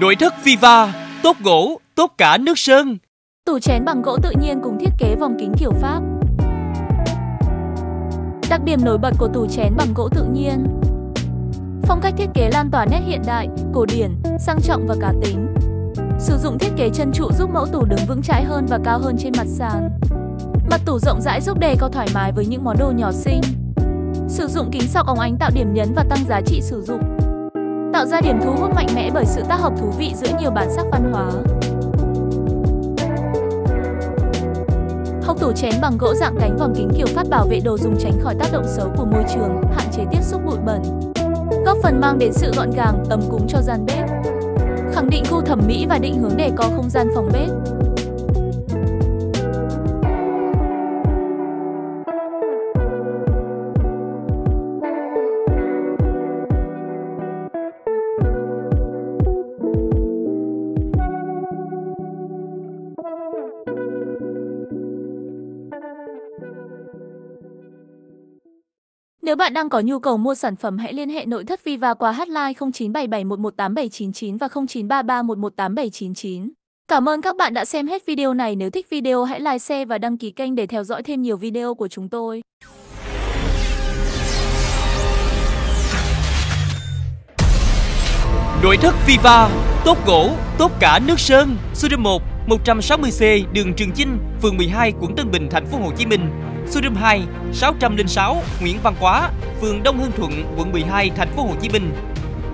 Nội thất Viva, tốt gỗ, tốt cả nước sơn. Tủ chén bằng gỗ tự nhiên cùng thiết kế vòng kính kiểu Pháp. Đặc điểm nổi bật của tủ chén bằng gỗ tự nhiên. Phong cách thiết kế lan tỏa nét hiện đại, cổ điển, sang trọng và cá tính. Sử dụng thiết kế chân trụ giúp mẫu tủ đứng vững chãi hơn và cao hơn trên mặt sàn. Mặt tủ rộng rãi giúp đề cao thoải mái với những món đồ nhỏ xinh. Sử dụng kính sọc ống ánh tạo điểm nhấn và tăng giá trị sử dụng. Tạo ra điểm thu hút mạnh mẽ bởi sự tác hợp thú vị giữa nhiều bản sắc văn hóa. Hộc tủ chén bằng gỗ dạng cánh vòng kính kiểu phát bảo vệ đồ dùng tránh khỏi tác động xấu của môi trường, hạn chế tiếp xúc bụi bẩn. Góp phần mang đến sự gọn gàng, ấm cúng cho gian bếp. Khẳng định khu thẩm mỹ và định hướng để có không gian phòng bếp. Nếu bạn đang có nhu cầu mua sản phẩm hãy liên hệ nội thất Viva qua hotline 0977118799 và 0933118799. Cảm ơn các bạn đã xem hết video này. Nếu thích video hãy like, share và đăng ký kênh để theo dõi thêm nhiều video của chúng tôi. Nội thất Viva, tốt gỗ, tốt cả nước sơn. Số 1, 160C đường Trường Chinh, phường 12, quận Tân Bình, thành phố Hồ Chí Minh Số 2 606 Nguyễn Văn Quá, phường Đông Hưng Thuận, quận 12, thành phố Hồ Chí Minh.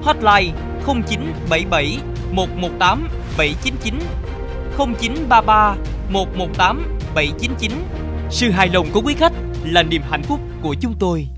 Hotline 0977 118 799 0933 118 799. Sự hài lòng của quý khách là niềm hạnh phúc của chúng tôi.